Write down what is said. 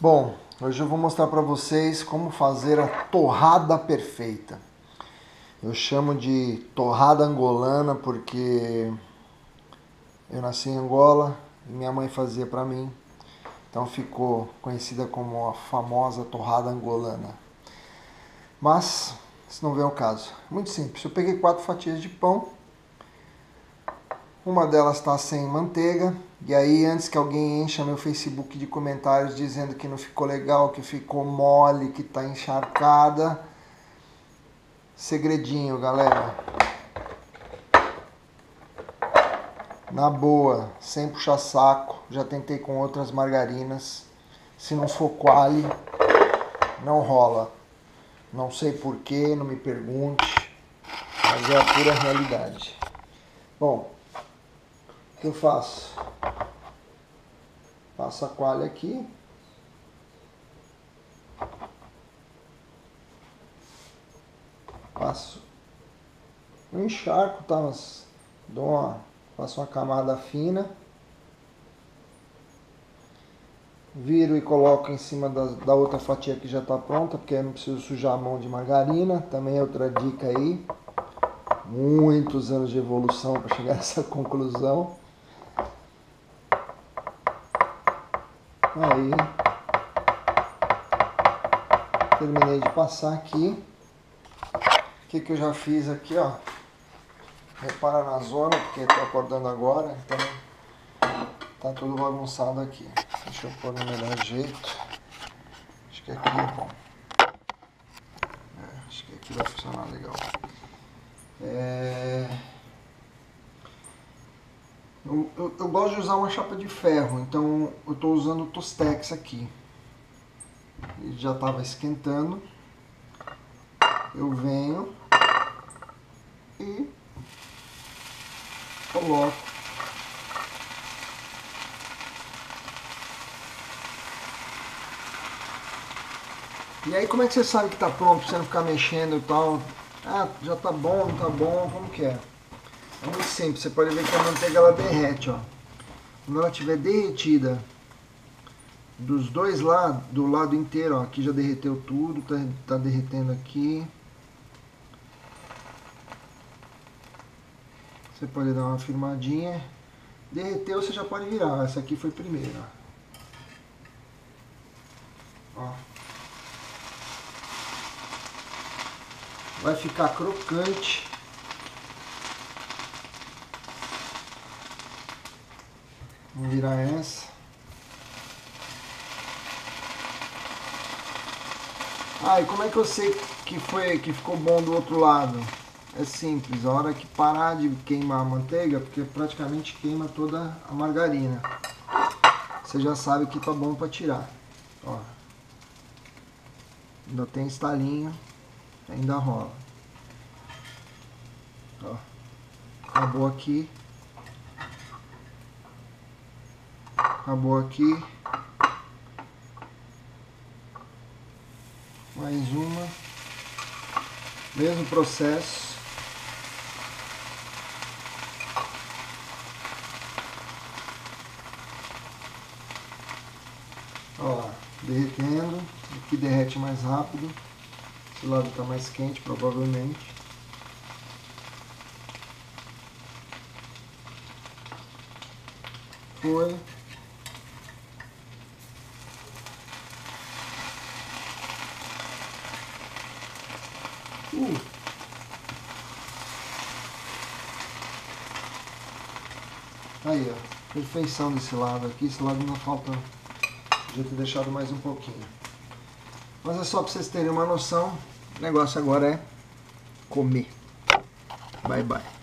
Bom, hoje eu vou mostrar para vocês como fazer a torrada perfeita. Eu chamo de torrada angolana porque eu nasci em Angola e minha mãe fazia para mim. Então ficou conhecida como a famosa torrada angolana. Mas, isso não vem ao caso. Muito simples. Eu peguei quatro fatias de pão. Uma delas está sem manteiga, e aí, antes que alguém encha meu Facebook de comentários dizendo que não ficou legal, que ficou mole, que tá encharcada, segredinho, galera. Na boa, sem puxar saco, já tentei com outras margarinas. Se não for quali, não rola. Não sei porquê, não me pergunte, mas é a pura realidade. Bom, que eu faço? Passo a coalha aqui. Passo um encharco, tá? Mas dou uma, faço uma camada fina. Viro e coloco em cima da, da outra fatia que já está pronta, porque eu não preciso sujar a mão de margarina. Também é outra dica aí. Muitos anos de evolução para chegar a essa conclusão. Aí, terminei de passar aqui. O que, que eu já fiz aqui, ó. Repara na zona, porque estou acordando agora, então tá tudo bagunçado aqui. Deixa eu pôr no melhor jeito. Acho que aqui é bom. É, acho que aqui vai funcionar legal. É... Eu, eu, eu, gosto de usar uma chapa de ferro, então eu estou usando o Tostex aqui. Ele já estava esquentando. Eu venho e coloco E aí como é que você sabe que está pronto, pra você não ficar mexendo e tal? Ah, já tá bom, não tá bom, como que é? Muito simples, você pode ver que a manteiga ela derrete, ó. Quando ela estiver derretida dos dois lados, do lado inteiro, ó, aqui já derreteu tudo, tá, tá derretendo aqui. Você pode dar uma firmadinha. Derreteu, você já pode virar. Essa aqui foi primeiro, ó. Vai ficar crocante. Vamos virar essa. Ah, e como é que eu sei que foi que ficou bom do outro lado? É simples, a hora que parar de queimar a manteiga, porque praticamente queima toda a margarina. Você já sabe que tá bom para tirar. Ó. Ainda tem estalinho, ainda rola. Ó. Acabou aqui. Acabou aqui. Mais uma. Mesmo processo. Ó lá, derretendo. Aqui derrete mais rápido. Esse lado está mais quente, provavelmente. Foi. Uh. Aí, ó. Perfeição desse lado aqui. Esse lado não falta... Podia ter deixado mais um pouquinho. Mas é só para vocês terem uma noção. O negócio agora é comer. Bye, bye.